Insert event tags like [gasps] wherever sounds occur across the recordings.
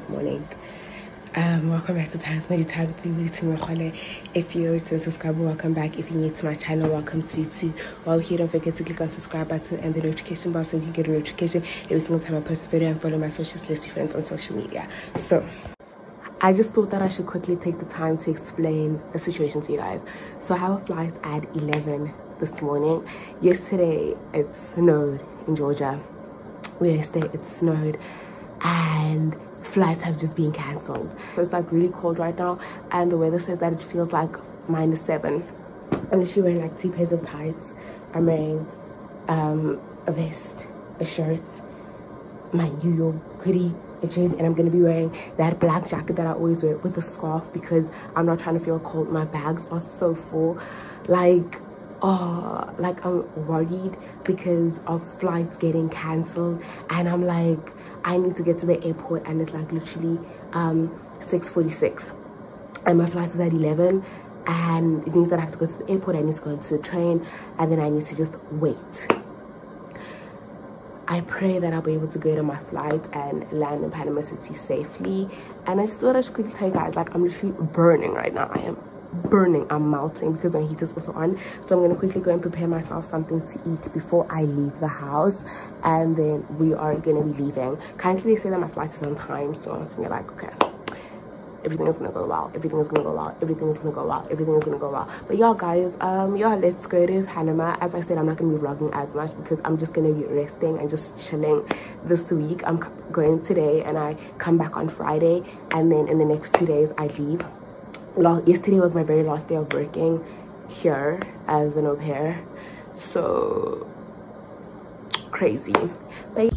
good morning um welcome back to time 20 time with me Willie if you're a return subscriber welcome back if you're new to my channel welcome to you too while here don't forget to click on subscribe button and the notification bell so you can get a notification every single time i post a video and follow my social list friends on social media so I just thought that I should quickly take the time to explain the situation to you guys. So I have a flight at 11 this morning. Yesterday it snowed in Georgia. Yesterday it snowed and flights have just been cancelled. It's like really cold right now and the weather says that it feels like minus seven. I'm literally wearing like two pairs of tights. I'm wearing um, a vest, a shirt, my New York hoodie, a jersey and I'm gonna be wearing that black jacket that I always wear with a scarf because I'm not trying to feel cold. My bags are so full. Like, oh, like I'm worried because of flights getting cancelled and I'm like, I need to get to the airport and it's like literally um 6.46 and my flight is at 11 and it means that I have to go to the airport, I need to go into the train and then I need to just wait I pray that I'll be able to go to my flight and land in Panama City safely. And I just thought I should quickly tell you guys, like I'm literally burning right now. I am burning, I'm melting because my heat is also on. So I'm gonna quickly go and prepare myself something to eat before I leave the house. And then we are gonna be leaving. Currently they say that my flight is on time, so I'm gonna like, okay everything is gonna go well everything is gonna go well everything is gonna go well everything is gonna go well but y'all guys um y'all let's go to panama as i said i'm not gonna be vlogging as much because i'm just gonna be resting and just chilling this week i'm going today and i come back on friday and then in the next two days i leave yesterday was my very last day of working here as an au pair. So crazy. But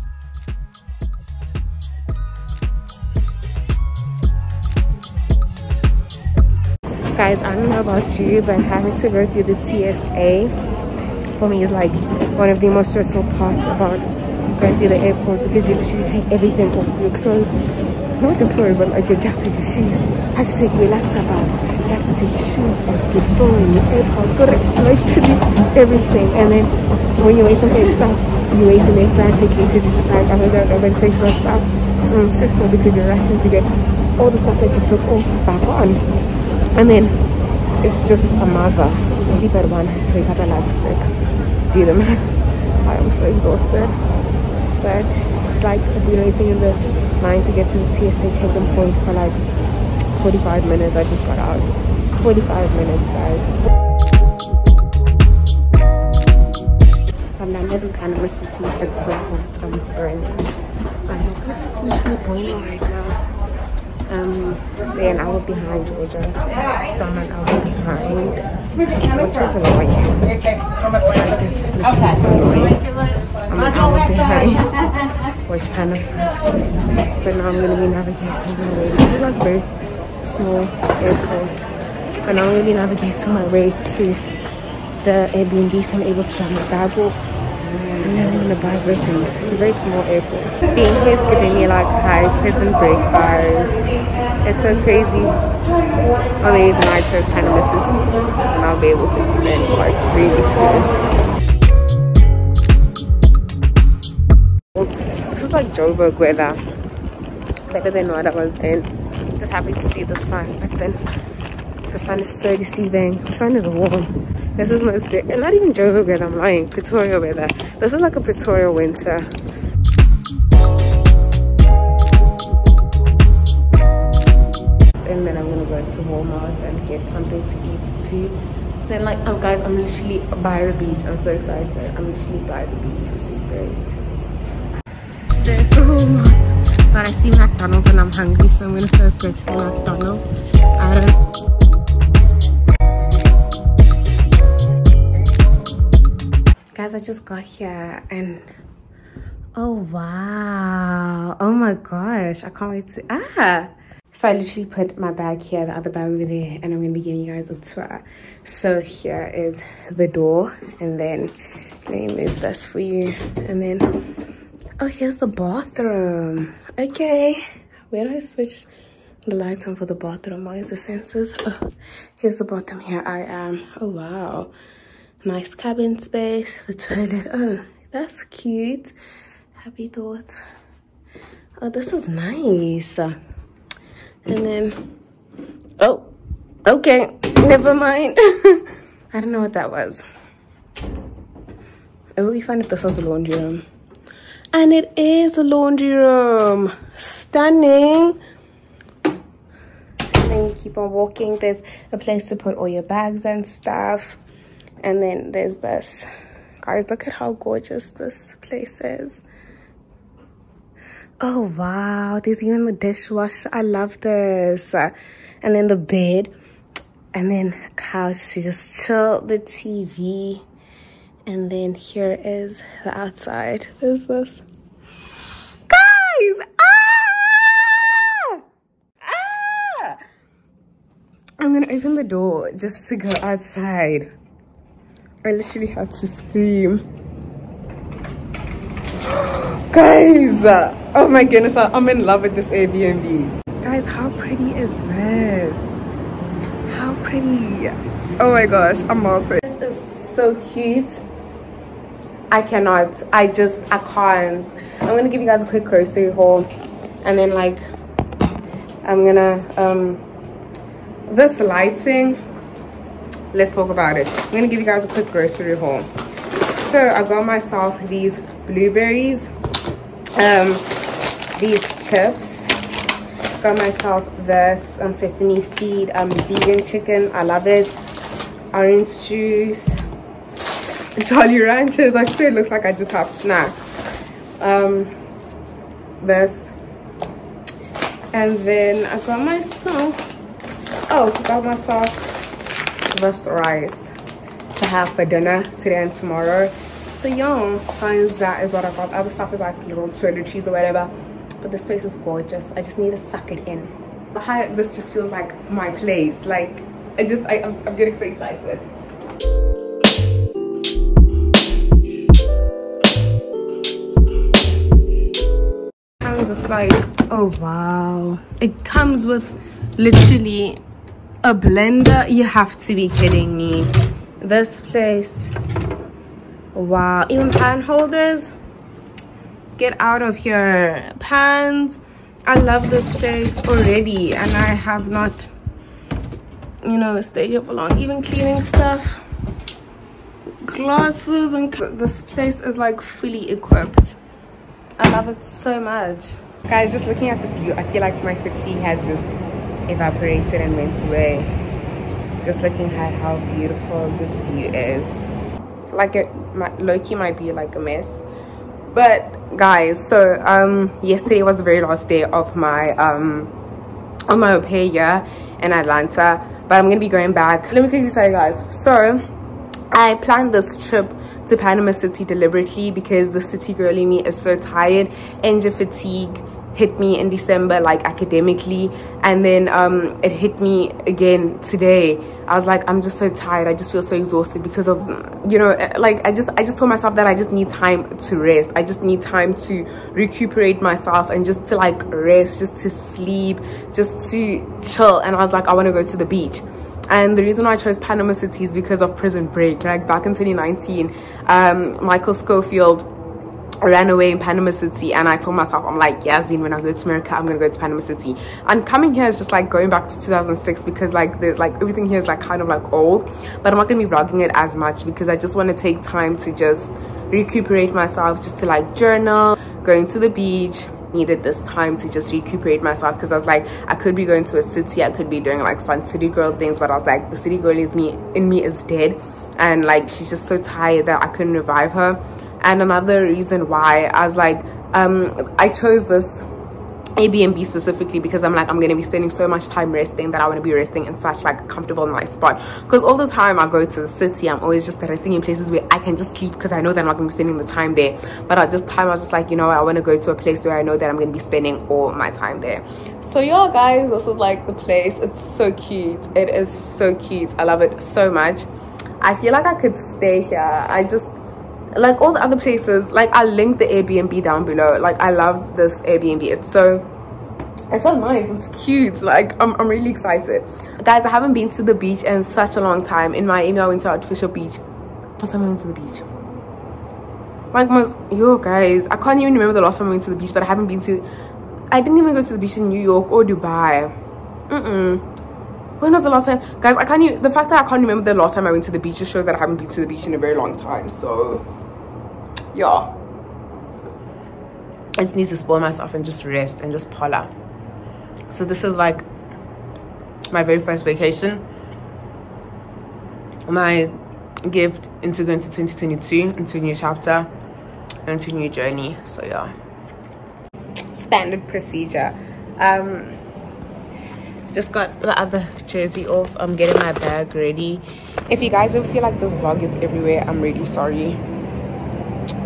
guys i don't know about you but having to go through the tsa for me is like one of the most stressful parts about going through the airport because you literally take everything off your clothes not clothes but like your jacket your shoes you have to take your laptop out you have to take your shoes off your phone your airpods got literally everything and then when you're waiting for your stuff you're waiting there frantically because you're like i don't know nobody takes your stuff and it's stressful because you're rushing to get all the stuff that you took off back on and then it's just a maza. Leave at one to wake up at like six. Do the math. [laughs] I am so exhausted. But it's like I've waiting in the line to get to the TSA check-in point for like 45 minutes. I just got out. 45 minutes, guys. I've landed in Panama City. It's so hot. I'm burning. I'm literally boiling right now um they're an hour behind Georgia so I'm an hour behind which is annoying like this is so annoying I'm an hour behind which kind of sucks but now I'm gonna be navigating my way this is like very small airport but now I'm gonna be navigating my way to the Airbnb so I'm able to drop my bag off and then I'm gonna buy groceries. It's a very small airport. Being here is giving me like high prison break vibes. It's so crazy. Only reason I chose Panama City. And I'll be able to explain like really soon. Joburg weather. Better than what I was in. Just happy to see the sun, but then the sun is so deceiving. The sun is warm. This is not, not even Joburg weather, I'm lying. Pretoria weather. This is like a Pretoria winter. And then I'm gonna go to Walmart and get something to eat too. Then like, um, guys, I'm literally by the beach. I'm so excited. I'm literally by the beach, which is great. But I see McDonald's and I'm hungry, so I'm gonna first go to the McDonald's. I don't guys i just got here and oh wow. Oh my gosh. I can't wait to ah. So i literally put my bag here the other bag over there and i'm gonna be giving you guys a tour. So here is the door and then let me move this for you. And then oh here's the bathroom. Okay. Where do i switch the lights on for the bathroom? Why is the sensors? Oh here's the bathroom. here i am. Oh wow. Nice cabin space. The toilet. Oh that's cute. Happy thoughts. Oh this is nice. And then oh okay. Never mind. [laughs] I don't know what that was. It would be fun if this was a laundry room and it is a laundry room. Stunning. And then you keep on walking. There's a place to put all your bags and stuff. And then there's this. Guys look at how gorgeous this place is. Oh wow. There's even the dishwasher. I love this. And then the bed. And then couch to just chill. The tv and then here is the outside. There's this? Guys! Ah! Ah! i'm gonna open the door just to go outside. I literally had to scream. [gasps] Guys! Oh my goodness i'm in love with this airbnb. Guys how pretty is this? How pretty. Oh my gosh i'm melted. This is so cute i cannot. I just i can't. I'm gonna give you guys a quick grocery haul and then like i'm gonna um this lighting let's talk about it. I'm gonna give you guys a quick grocery haul. So i got myself these blueberries um these chips. Got myself this um sesame seed um vegan chicken. I love it. Orange juice jolly ranchers. I swear it looks like i just have snacks um this and then i got myself oh got myself this rice to have for dinner today and tomorrow. So yeah guys that is what i got. Other stuff is like little toiletries or whatever but this place is gorgeous. I just need to suck it in. This just feels like my place. Like i just I, I'm, I'm getting so excited like oh wow. It comes with literally a blender. You have to be kidding me. This place wow. Even pan holders get out of here pans. I love this place already and i have not you know stayed here for long. Even cleaning stuff glasses and this place is like fully equipped. I love it so much guys just looking at the view i feel like my fatigue has just evaporated and went away. Just looking at how beautiful this view is. Like it my loki might be like a mess. But guys so um yesterday was the very last day of my um on my au pair year in atlanta. But i'm gonna be going back. Let me quickly tell you guys. So i planned this trip to panama city deliberately because the city girl in me is so tired and your fatigue hit me in december like academically. And then um it hit me again today. I was like i'm just so tired. I just feel so exhausted because of you know like i just i just told myself that i just need time to rest. I just need time to recuperate myself and just to like rest just to sleep just to chill. And i was like i want to go to the beach. And the reason why I chose Panama City is because of Prison Break. Like back in 2019, um, Michael Scofield ran away in Panama City and I told myself I'm like yeah Zine when I go to America I'm gonna go to Panama City. And coming here is just like going back to 2006 because like there's like everything here is like kind of like old. But I'm not gonna be vlogging it as much because I just want to take time to just recuperate myself just to like journal going to the beach. Needed this time to just recuperate myself because I was like I could be going to a city I could be doing like fun city girl things but I was like the city girl is me in me is dead. And like she's just so tired that I couldn't revive her and another reason why i was like um i chose this Airbnb specifically because I'm like I'm gonna be spending so much time resting that I want to be resting in such like a comfortable nice spot. Because all the time I go to the city I'm always just resting in places where I can just sleep because I know that I'm not gonna be spending the time there. But at this time I was just like you know I want to go to a place where I know that I'm gonna be spending all my time there. So yeah guys this is like the place. It's so cute. It is so cute. I love it so much. I feel like I could stay here. I just like all the other places like i'll link the airbnb down below like i love this airbnb it's so it's so nice it's cute like i'm, I'm really excited guys i haven't been to the beach in such a long time in miami i went to artificial beach last time i went to the beach like most yo guys i can't even remember the last time i went to the beach but i haven't been to I didn't even go to the beach in New York or Dubai. Mm-mm. When was the last time? Guys, I can't even, the fact that I can't remember the last time I went to the beach just shows that I haven't been to the beach in a very long time. So, yeah. I just need to spoil myself and just rest and just pull So this is like my very first vacation. My gift into going to 2022 into a new chapter into a new journey. So yeah. Standard procedure. Um just got the other jersey off. I'm getting my bag ready. If you guys don't feel like this vlog is everywhere i'm really sorry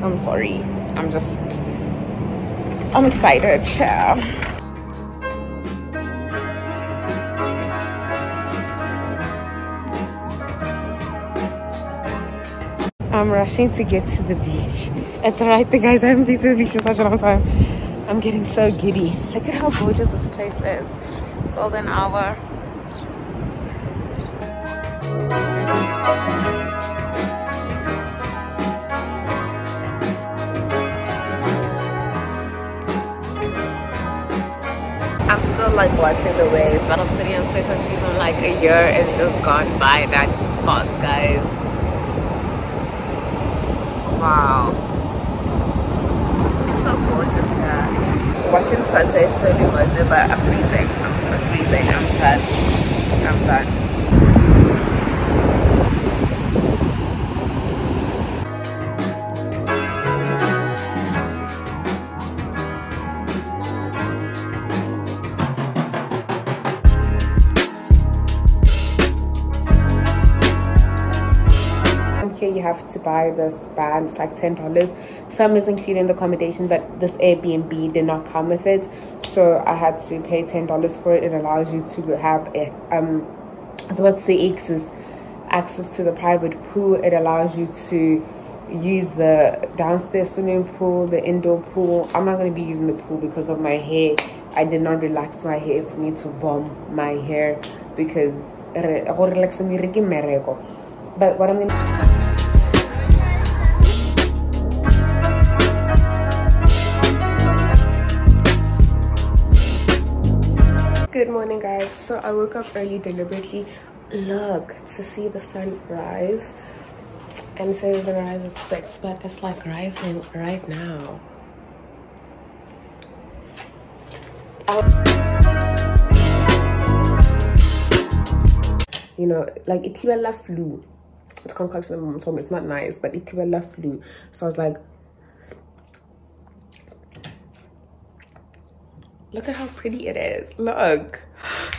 i'm sorry i'm just i'm excited. I'm rushing to get to the beach. It's alright, the guys. I haven't been to the beach in such a long time. I'm getting so giddy. Look at how gorgeous this place is. Golden hour. Like watching the waves, but I'm sitting, I'm so confused. I'm like, a year has just gone by that fast, guys. Wow. It's so gorgeous here. Watching the sunset is so good, but I'm freezing. I'm, I'm freezing. I'm done. I'm done. Have to buy this band it's like ten dollars. Some is included in the accommodation but this airbnb did not come with it. So i had to pay ten dollars for it. It allows you to have a um about to say access access to the private pool? It allows you to use the downstairs swimming pool the indoor pool. I'm not going to be using the pool because of my hair. I did not relax my hair for me to bomb my hair because but what i'm going good morning guys. So i woke up early deliberately look to see the sun rise. And it says it's gonna rise at six but it's like rising right now. You know like itibella flu. It's concoction my told me it's not nice but itibella flu. So i was like look at how pretty it is. Look.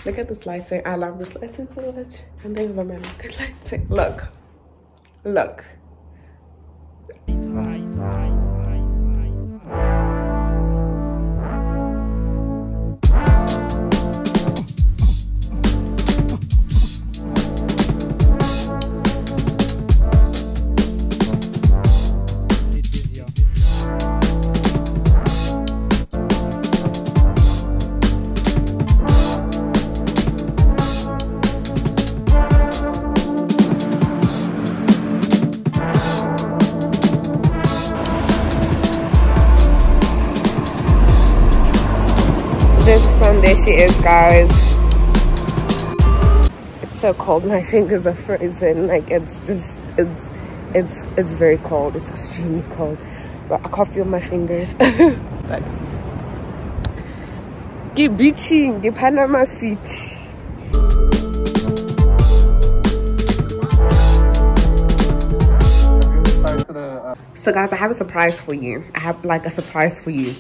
Look at this lighting. I love this lighting so much. And then my man good lighting. Look. Look she is guys. It's so cold. My [laughs] fingers are frozen. Like it's just it's it's it's very cold. It's extremely cold. But i can't feel my fingers. [laughs] But get beaching get panama city. So guys i have a surprise for you. I have like a surprise for you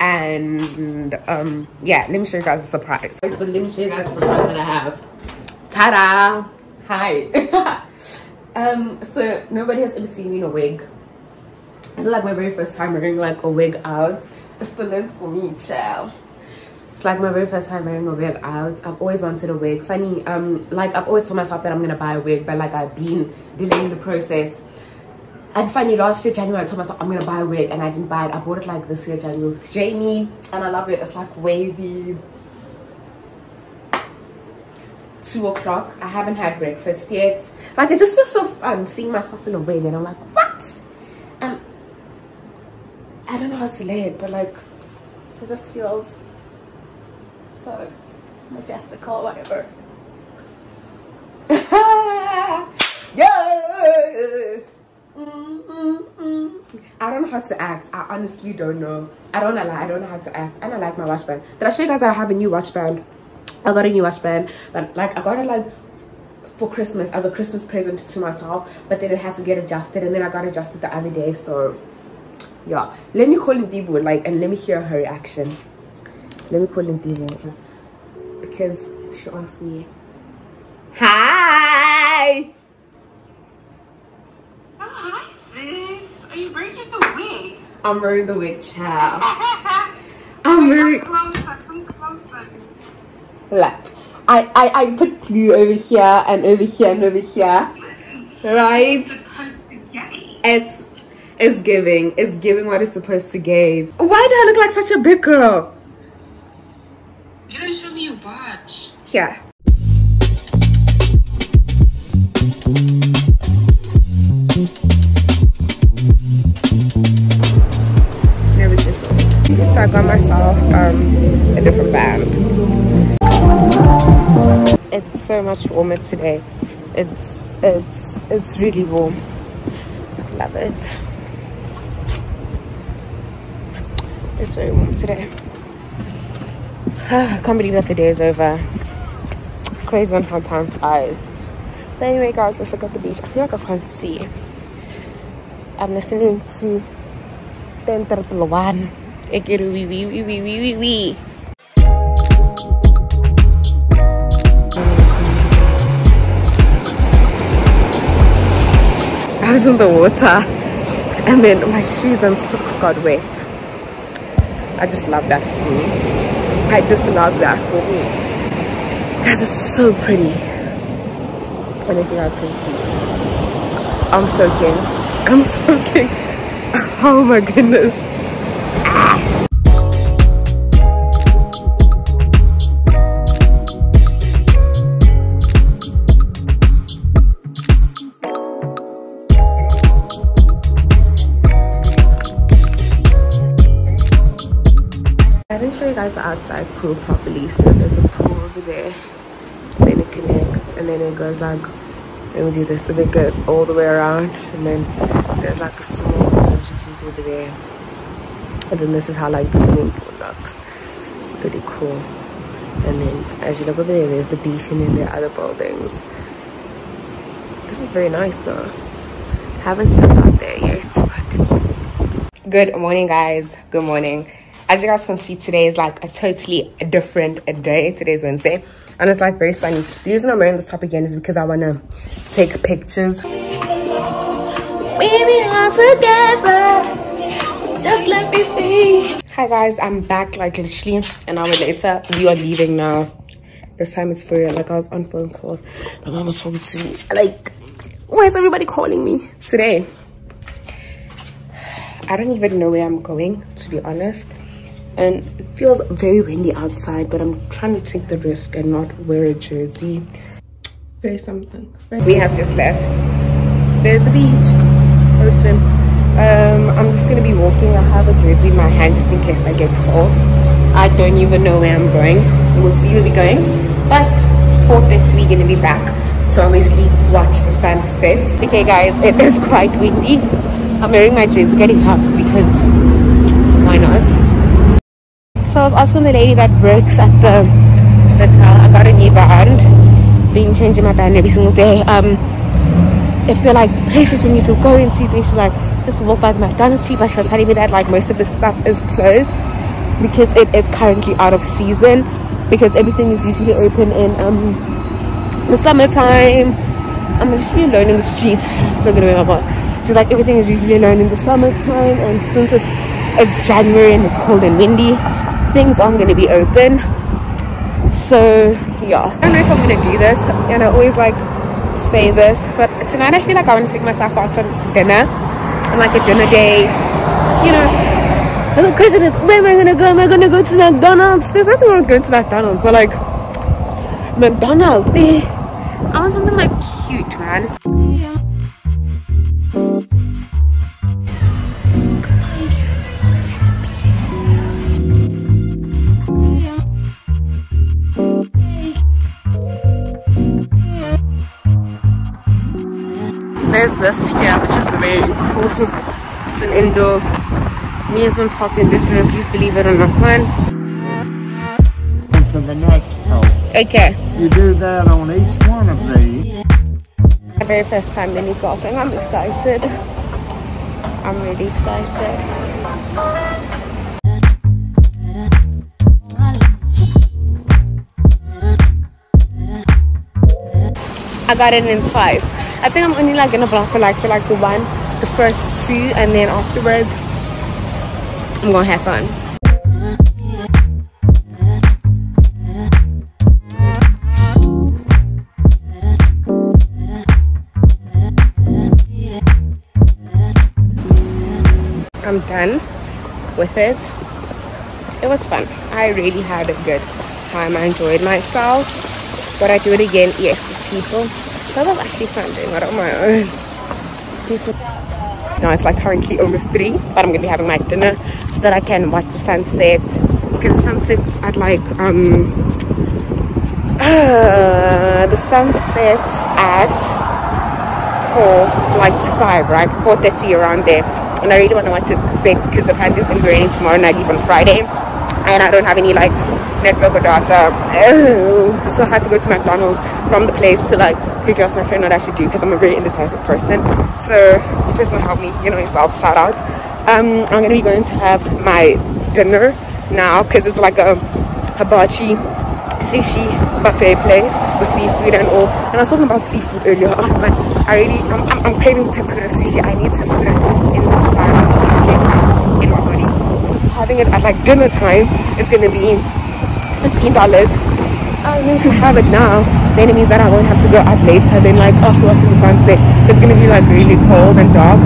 and um yeah let me show you guys the surprise. But let me show you guys the surprise that i have. Ta-da! Hi. [laughs] Um so nobody has ever seen me in a wig. This is like my very first time wearing like a wig out. It's the length for me child it's like my very first time wearing a wig out. I've always wanted a wig. Funny um like i've always told myself that i'm gonna buy a wig but like i've been delaying the process and funny, last year January I told myself I'm gonna buy a wig and I didn't buy it. I bought it like this year January with Jamie and I love it. It's like wavy. Two o'clock. I haven't had breakfast yet. Like it just feels so fun seeing myself in a wig and I'm like, what? And I don't know how to lay it, but like it just feels so majestical, whatever. [laughs] yeah. I don't know how to act. I honestly don't know. I don't know. I don't know how to act. And I like my watch band. Did I show you guys that I have a new watch band? I got a new watch band, but like I got it like for Christmas as a Christmas present to myself. But then it had to get adjusted, and then I got adjusted the other day. So yeah, let me call Ndibu like and let me hear her reaction. Let me call Ndibu because she asked me. Hi. Are you breaking the wig? I'm wearing the wig, child. [laughs] I'm wearing. Come closer, come closer. Look, I, I, I put glue over here and over here and over here. Right? Supposed to. It's, it's giving. It's giving what it's supposed to give. Why do I look like such a big girl? You didn't show me your butt. Here. So I got myself um, a different band. It's so much warmer today. It's it's it's really warm. I love it. It's very warm today. [sighs] I can't believe that the day is over. Crazy on how time flies. But anyway, guys, let's look at the beach. I feel like I can't see. I'm listening to Ten Triple I was in the water and then my shoes and socks got wet. I just love that for me. I just love that for me. Guys, it's so pretty. If you guys can see, I'm soaking. I'm [laughs] soaking. Oh my goodness. Pool properly. So there's a pool over there. Then it connects and then it goes like, let me do this. And it goes all the way around. And then there's like a small jacuzzi over there. And then this is how like the swimming pool looks. It's pretty cool. And then as you look over there, there's the beach and then there are other buildings. This is very nice though. Haven't stepped out there yet, but good morning guys. Good morning as you guys can see today is like a totally different day. Today's wednesday. And it's like very sunny. The reason i'm wearing this top again is because i want to take pictures. We belong together. Just let me be. Hi guys. I'm back like literally an hour later. We are leaving now. This time is for real. Like i was on phone calls. My mom was talking to me. Like why is everybody calling me? Today I don't even know where I'm going, to be honest and it feels very windy outside but i'm trying to take the risk and not wear a jersey. Very something. We have just left. There's the beach. Ocean. Um i'm just gonna be walking. I have a jersey in my hand just in case i get cold i don't even know where i'm going. We'll see where we're going. But 4.30 we're gonna be back to obviously watch the sun set. Okay guys it is quite windy. I'm wearing my jersey getting half because why not so I was asking the lady that works at the hotel, I got a new band, been changing my band every single day. Um, if they're like places for me to go and see things, like just walk by the McDonald's street, but she was telling me that like most of the stuff is closed because it is currently out of season because everything is usually open in um the summertime. I'm usually alone in the street. Still gonna wear my ball. She's like everything is usually alone in the summertime and since it's it's January and it's cold and windy things aren't going to be open. So yeah. I don't know if i'm to do this and i always like say this but tonight i feel like i want to take myself out on dinner and like a dinner date. You know and the question is where am i gonna go? Am i gonna go to mcdonald's? There's nothing wrong with going to mcdonald's but like mcdonald's eh, i want something like cute man. this Indoor amusement park in this room. Please believe it or not. One. To the next hole. Okay. You do that on each one of these. My very first time mini golfing. I'm excited. I'm really excited. I got it in twice. I think I'm only like gonna vlog for like for like the one, the first two, and then afterwards I'm gonna have fun. I'm done with it. It was fun. I really had a good time. I enjoyed myself. Would I do it again? Yes, people. That was actually fun doing it on my own. Now it's like currently almost three, but I'm gonna be having my dinner so that I can watch the sunset. Because sunsets at like um uh, [sighs] the sunsets at four, like to five, right? Four thirty around there. And I really want to watch it set because apparently it's gonna be raining tomorrow night, even Friday, and I don't have any like network or data. [laughs] So I had to go to McDonald's from the place to like quickly ask my friend what I should do because I'm a very indecisive person. So the person help me, you know yourself, shout out. Um, I'm gonna be going to have my dinner now because it's like a hibachi sushi buffet place with seafood and all. And I was talking about seafood earlier on, [laughs] but I really, I'm, I'm, I'm craving tempura sushi. I need tempura inside in my body. Having it at like dinner time is gonna be $16. I mean, can have it now. Then it means that I won't have to go out later. Then like after watching the sunset, it's gonna be like really cold and dark.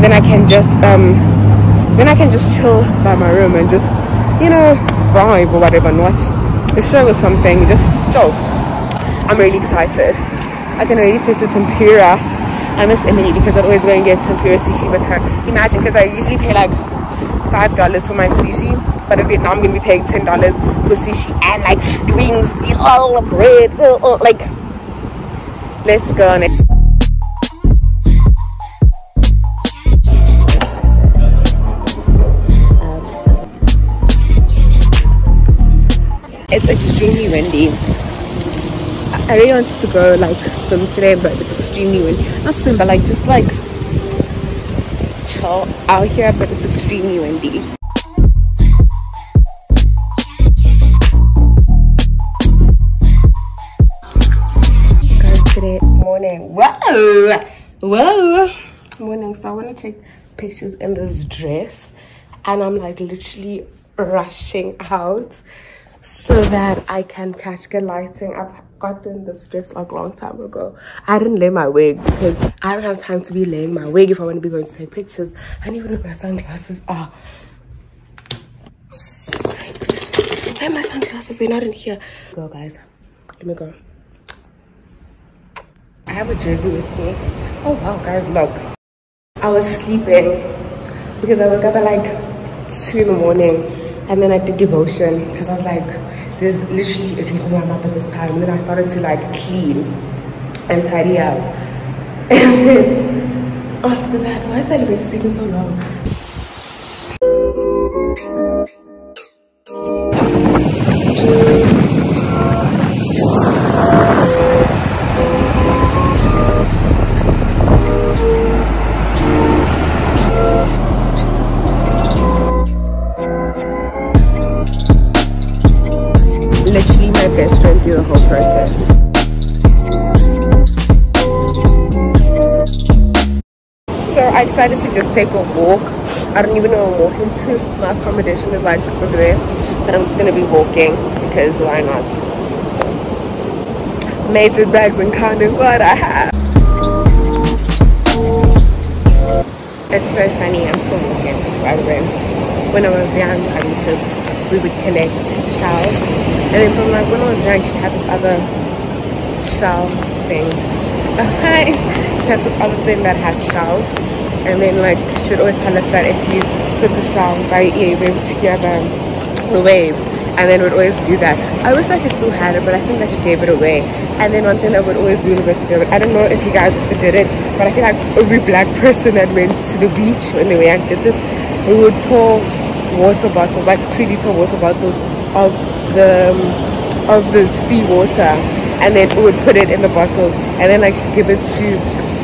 Then I can just um, then I can just chill by my room and just, you know, vibe or whatever and watch the show or something. Just chill. I'm really excited. I can already taste the tempura. I miss Emily because I'd always go and get tempura sushi with her. Imagine, because I usually pay like five dollars for my sushi, but in now I'm gonna be paying ten dollars for sushi and like wings, the all the bread, oh, oh, like. Let's go on it. It's extremely windy. I really wanted to go like swim today, but it's extremely windy. Not swim, but like just like chill out here, but it's extremely windy. Guys, today morning. Whoa! Whoa! Morning. So I want to take pictures in this dress, and I'm like literally rushing out so that I can catch good lighting. I've gotten this dress like a long time ago. I didn't lay my wig because I don't have time to be laying my wig if I want to be going to take pictures. And even if my sunglasses are. Where my sunglasses? They're not in here. Go guys. Let me go. I have a jersey with me. Oh wow guys, look. I was sleeping because I woke up at like two in the morning and then I did devotion because I was like, there's literally a reason why I'm up at this time. And then I started to like clean and tidy up. [laughs] And then oh, after that, why is the elevator taking so long? The whole process. So I decided to just take a walk. I don't even know where I'm walking to. My accommodation is like over there. But I'm just gonna be walking because why not? So major bags and kind of what I have. It's so funny, I'm still walking, by the way. When I was young, I would just, we would collect shells. And then from like when I was young, she had this other shell thing. Hi! [laughs] She had this other thing that had shells. And then like, she would always tell us that if you put the shell by your ear, you'll be able to hear the, the waves. and then would always do that. I wish that she still had it, but I think that she gave it away. And then one thing I would always do in university, I don't know if you guys also did it, but I feel like every black person that went to the beach when they were young did this, we would pour water bottles, like two liter water bottles of the um, of the seawater, and then we would put it in the bottles, and then like she'd give it to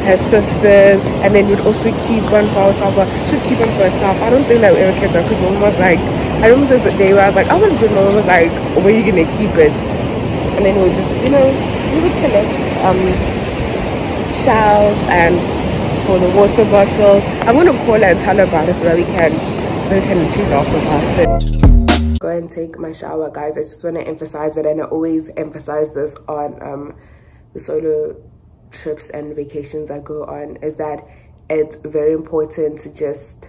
her sisters, and then we'd also keep one for ourselves. Or she'd keep one for herself. I don't think that we ever kept that because mom was like, I remember there's a day where I was like, I want to give mom was like, where are you gonna keep it? And then we would just, you know, we would collect um shells and for the water bottles. I'm gonna call her and tell her about it so that we can shoot off. Go and take my shower, guys. I just want to emphasize it, and I always emphasize this on um the solo trips and vacations I go on is that it's very important to just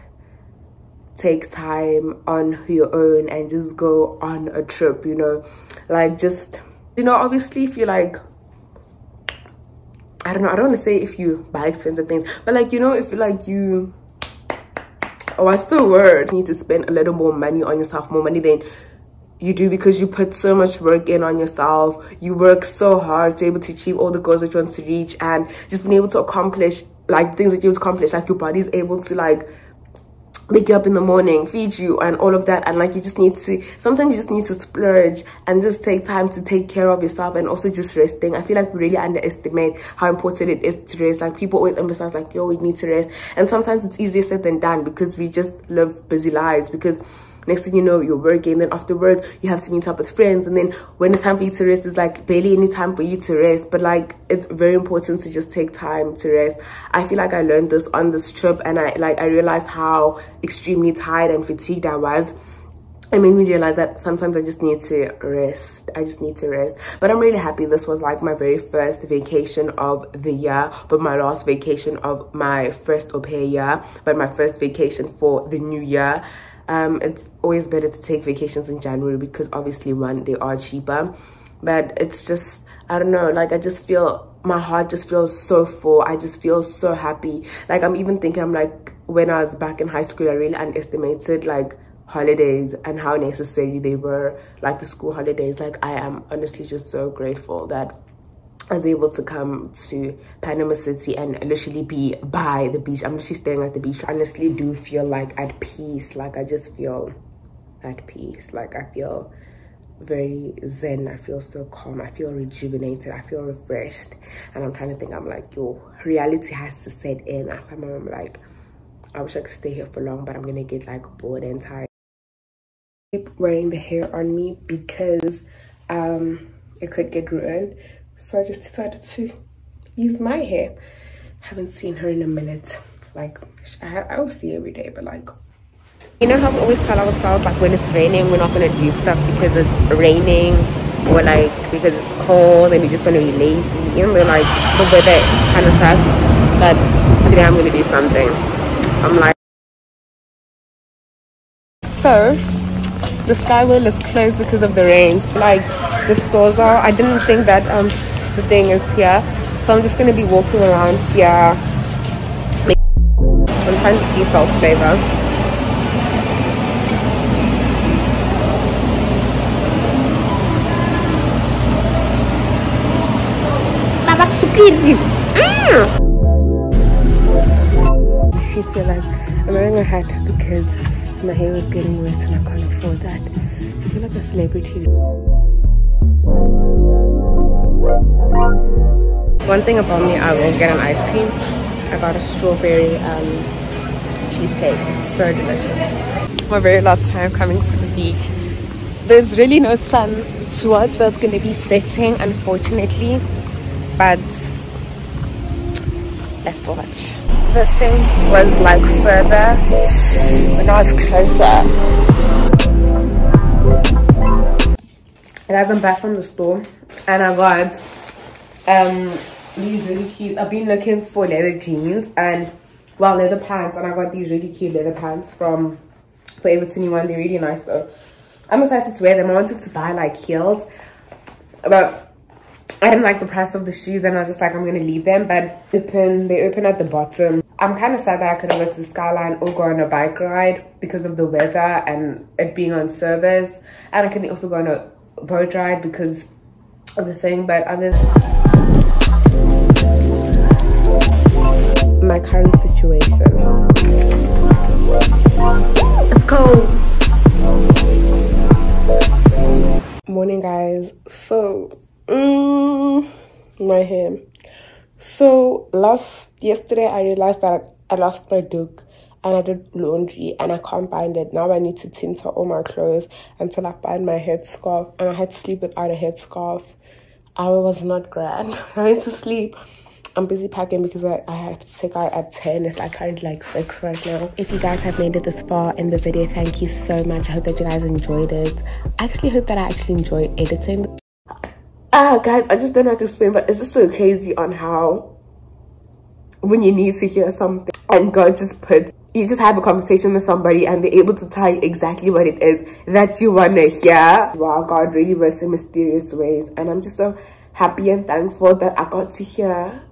take time on your own and just go on a trip, you know, like just, you know, obviously if you like, I don't know, I don't want to say if you buy expensive things, but like, you know, if you like you, oh, I still word, you need to spend a little more money on yourself, more money than you do because you put so much work in on yourself. You work so hard to be able to achieve all the goals that you want to reach and just being able to accomplish like things that you accomplish like your body's able to like wake you up in the morning feed you and all of that and like you just need to sometimes you just need to splurge and just take time to take care of yourself and also just resting i feel like we really underestimate how important it is to rest. Like people always emphasize like yo we need to rest. And sometimes it's easier said than done because we just live busy lives because next thing you know you're working then after work you have to meet up with friends and then when it's time for you to rest it's like barely any time for you to rest but like it's very important to just take time to rest i feel like i learned this on this trip and i like i realized how extremely tired and fatigued i was it made me realize that sometimes I just need to rest. I just need to rest. But I'm really happy this was like my very first vacation of the year, but my last vacation of my first au pair year, but my first vacation for the new year um it's always better to take vacations in january because obviously one they are cheaper. But it's just i don't know like i just feel my heart just feels so full. I just feel so happy. Like i'm even thinking i'm like when i was back in high school i really underestimated like holidays and how necessary they were like the school holidays. Like i am honestly just so grateful that I was able to come to Panama City and literally be by the beach. I'm literally staying at the beach. I honestly do feel like at peace. Like I just feel at peace. Like I feel very zen. I feel so calm. I feel rejuvenated. I feel refreshed. And I'm trying to think, I'm like, yo, reality has to set in. As I'm, I'm like, I wish I could stay here for long, but I'm gonna get like bored and tired. Keep wearing the hair on me because um it could get ruined so i just decided to use my hair. Haven't seen her in a minute. Like i, I will see every day but like you know how we always tell ourselves like when it's raining we're not going to do stuff because it's raining or like because it's cold and we just want to be lazy. Even though like the weather kind of sucks but today i'm going to do something. I'm like so the sky wheel is closed because of the rain. Like the stores are i didn't think that um the thing is here so i'm just going to be walking around here i'm trying to see salt flavor Baba. Mm. I feel like I'm wearing a hat because my hair is getting wet and I can't afford that. I feel like a celebrity. One thing about me, I will get an ice cream. I got a strawberry um, cheesecake. It's so delicious. My very last time coming to the beach. There's really no sun to watch. That's going to be setting, unfortunately. But let's watch. The thing was like further when I was closer. Guys, I'm back from the store and I got um these really cute i've been looking for leather jeans and well leather pants and i got these really cute leather pants from forever 21 they're really nice though. I'm excited to wear them. I wanted to buy like heels but i didn't like the price of the shoes and i was just like i'm gonna leave them but open they open at the bottom. I'm kind of sad that I couldn't go to the skyline or go on a bike ride because of the weather and it being on service. And I couldn't also go on a boat ride because of the thing. But other than my current situation, it's cold. Morning, guys. So, mm, my hair. So last yesterday I realized that I lost my doek and I did laundry and I can't find it. Now I need to tinter all my clothes until I find my headscarf and I had to sleep without a headscarf. I was not grand. [laughs] I need to sleep. I'm busy packing because I, I have to take out at 10. It's like currently like 6 right now. If you guys have made it this far in the video, thank you so much. I hope that you guys enjoyed it. I actually hope that I actually enjoyed editing ah guys i just don't know how to explain but it's just so crazy on how when you need to hear something and god just puts you just have a conversation with somebody and they're able to tell you exactly what it is that you want to hear. Wow god really works in mysterious ways. And i'm just so happy and thankful that i got to hear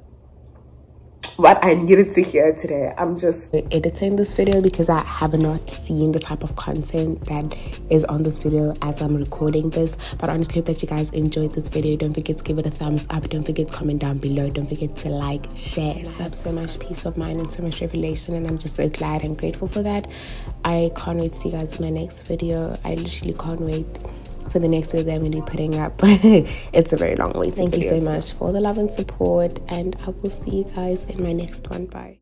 what I needed to hear today. I'm just editing this video because I have not seen the type of content that is on this video as I'm recording this. But I honestly hope that you guys enjoyed this video. Don't forget to give it a thumbs up. Don't forget to comment down below. Don't forget to like, share, sub. So much peace of mind and so much revelation. And I'm just so glad and grateful for that. I can't wait to see you guys in my next video. I literally can't wait for the next video that I'm going to be putting up. [laughs] But it's a very long wait. Thank you so much for the love and support, and I will see you guys in my next one. Bye.